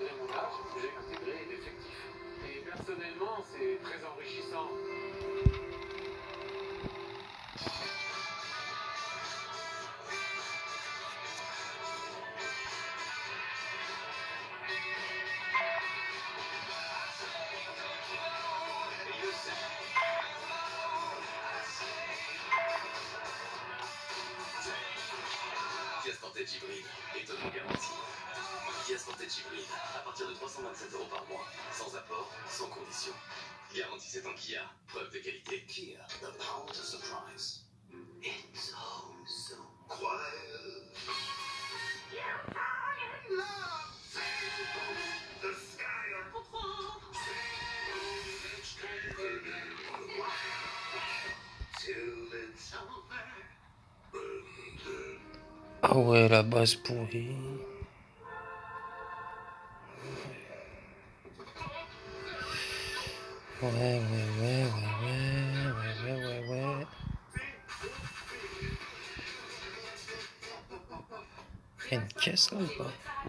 de la moulage, j'ai intégré l'effectif. Et personnellement, c'est très enrichissant. Gaspard Djibril est garanti. À partir de 327 euros par mois, sans apport, sans condition. Garantie 7 ans Kia, preuve de qualité. Kia, the power to surprise. It's so quiet. The sky. Ah ouais, la base pourrie. And just like that.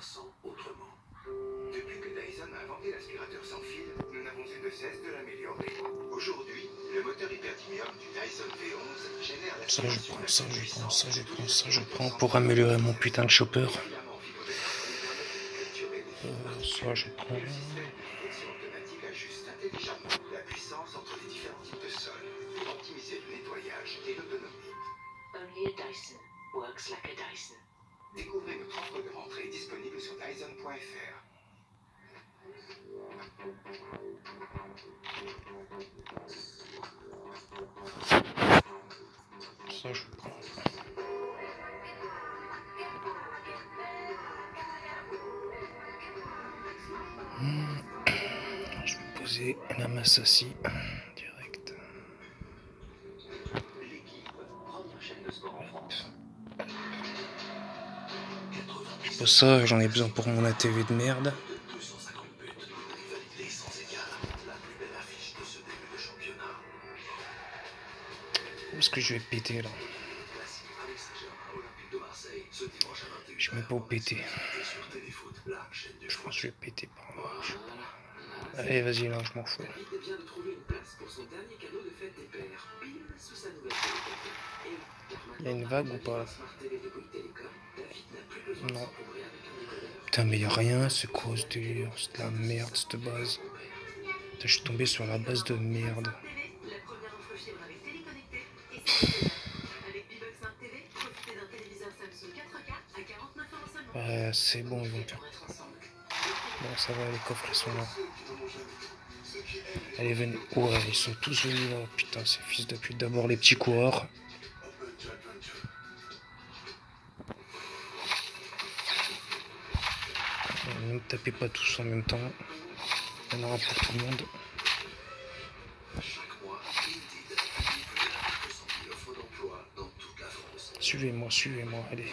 Autrement. Depuis que Dyson a inventé l'aspirateur sans fil, nous n'avons eu de cesse de l'améliorer. Aujourd'hui, le moteur hypertimium du Dyson V11 génère la Ça, je prends, ça, je prends, ça, je prends, ça, je prends pour améliorer mon putain de chopper. Euh, ça, je prends. automatique ajuste intelligemment la puissance entre les différents types de sols pour optimiser le nettoyage et l'autonomie. Only a Dyson works like a Dyson. Découvrez notre offre de rentrée disponible sur dyson.fr. Ça, je. Hmm. Je vais poser la masse assis ça, j'en ai besoin pour mon ATV de merde. Où est-ce que je vais péter là? Je vais pas péter. Je pense que je vais péter par là. Allez, vas-y, là, je m'en fous. Il y a une vague ou pas Non. Putain, mais y a rien, c'est quoi ce délire C'est de la merde, cette base. Putain, je suis tombé sur la base de merde. Ouais, c'est bon, ils vont faire Bon, ça va, les coffres ils sont là. Allez, venez. Ouais, ils sont tous venus là. Putain, ces fils de pute. D'abord les petits coureurs. Ne me tapez pas tous en même temps. Il y en aura pour tout le monde. Chaque mois, Indeed publie plus de 200 000 offres d'emploi dans toute la France. Suivez-moi, suivez-moi. Allez.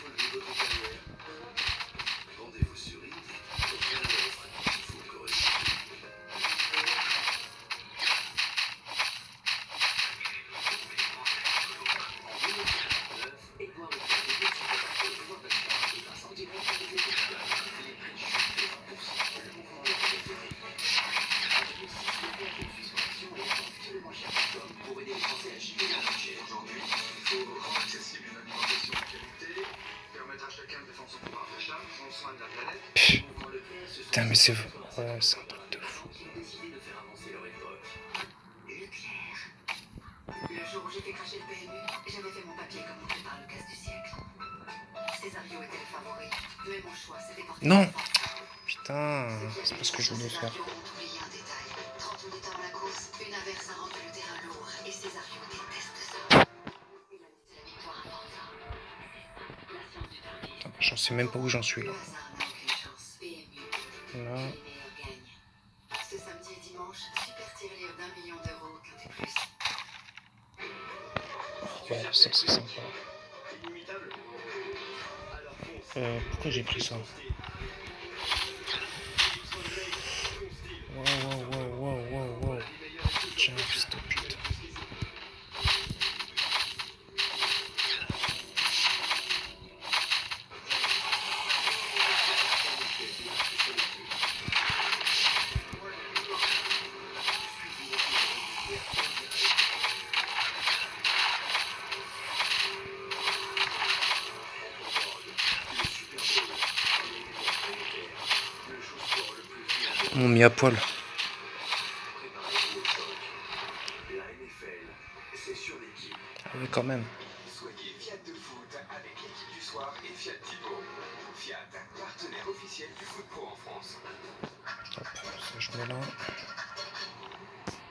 Putain, mais c'est ouais, c'est un truc de fou. Non Putain, c'est pas ce que je voulais faire. J'en sais même pas où j'en suis là. PMU. Là. Les meilleurs gagnent. Ce samedi et dimanche, super tirelire d'un million d'euros, quinté plus. Ouais, ça c'est sympa. Euh, pourquoi j'ai pris ça Wow, wow, wow, wow, wow, wow. Tiens, On mis à poil. La NFL, c'est sur l'équipe. Ah oui, quand même. Soyez Fiat de foot avec l'équipe du soir et Fiat Tipo. Fiat, partenaire officiel du foot pro en France. Je mets là.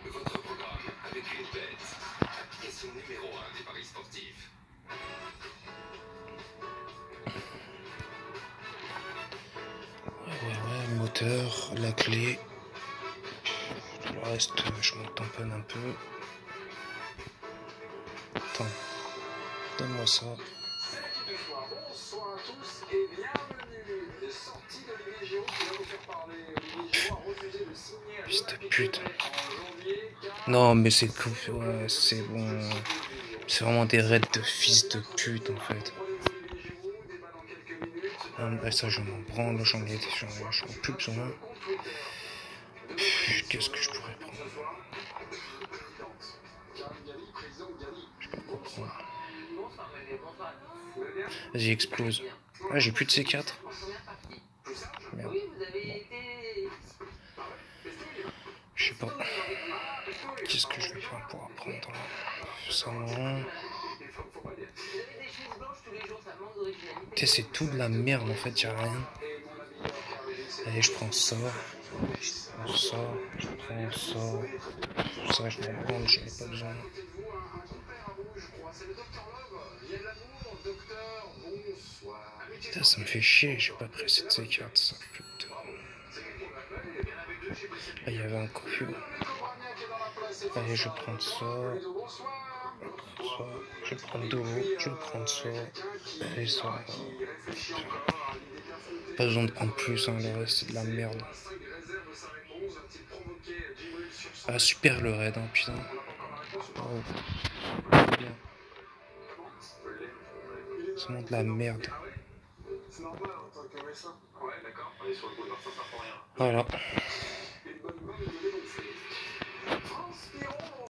Votre programme avec une bête. Application numéro 1 des paris sportifs. La clé. Tout le reste, je m'en tamponne un peu. Attends. Donne-moi ça. Bonsoir à tous et bienvenue. Sortie d'Olivier Giroud qui va vous faire parler. Olivier Giroud a refusé de signer Fils de pute. Non, mais c'est cool. Ouais, c'est bon. C'est vraiment des raids de fils de pute en fait. Ah, ça, je m'en branle, j'en ai, j'en ai, ai plus besoin. Qu'est-ce que je pourrais prendre? Je peux pas prendre. Vas-y, explose. Ah, j'ai plus de C4. Merde. Je sais pas. Qu'est-ce que je vais faire pour apprendre là Ça sais, c'est tout de la merde en fait, y'a rien. Allez, je prends ça. Je prends ça. Je prends ça. Ça, je m'en branle, j'en ai pas besoin. Putain, ça me fait chier, j'ai pas pressé de ces cartes, ça. Putain. Ah, il y avait un coffee. Allez, je prendre ça. Je vais prendre l'eau. Je vais prendre ça. Et ça. Pas besoin de prendre plus, hein, le reste c'est de la merde. Ah, super le raid, hein, putain. Oh. C'est vraiment de la merde. Voilà.